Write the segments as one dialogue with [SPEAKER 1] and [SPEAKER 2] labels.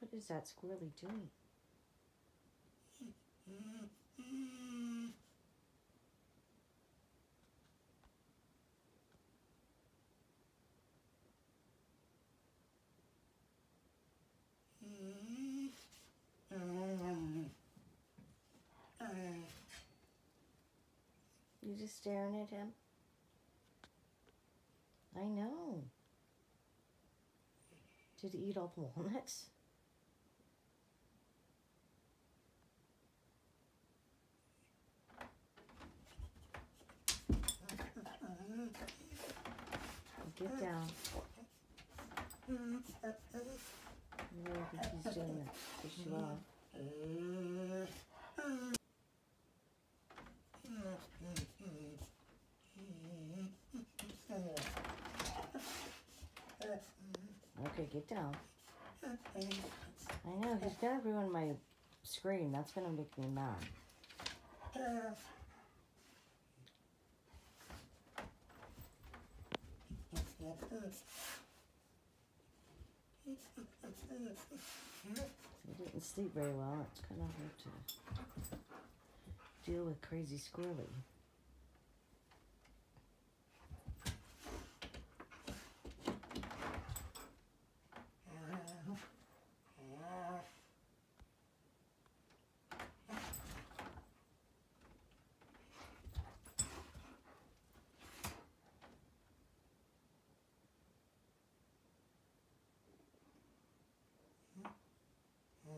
[SPEAKER 1] What is that squirrely doing? You just staring at him? I know. Did he eat all the walnuts? Get down. Think he's doing it? Push you Okay, get down. I know, he's gonna ruin my screen. That's gonna make me mad. He didn't sleep very well. It's kind of hard to deal with crazy squirrely. What's he doing?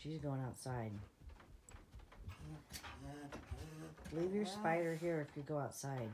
[SPEAKER 1] She's going outside. Leave your spider here if you go outside.